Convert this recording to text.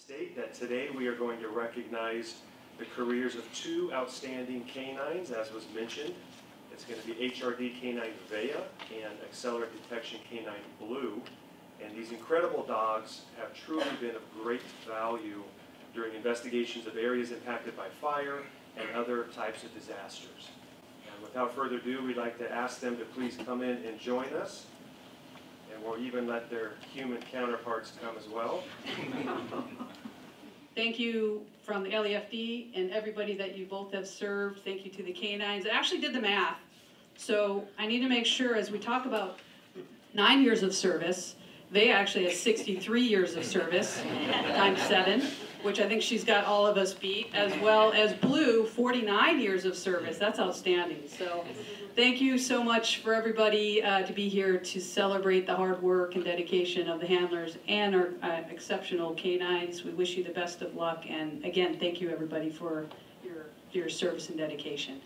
state that today we are going to recognize the careers of two outstanding canines, as was mentioned. It's going to be HRD Canine Veya and Accelerant Detection Canine Blue. And these incredible dogs have truly been of great value during investigations of areas impacted by fire and other types of disasters. And without further ado, we'd like to ask them to please come in and join us. And we'll even let their human counterparts come as well. Thank you from the LAFD and everybody that you both have served. Thank you to the canines. I actually did the math. So I need to make sure as we talk about nine years of service, they actually have 63 years of service times seven, which I think she's got all of us beat, as well as Blue, 49 years of service. That's outstanding. So thank you so much for everybody uh, to be here to celebrate the hard work and dedication of the handlers and our uh, exceptional canines. We wish you the best of luck. And again, thank you everybody for your, your service and dedication.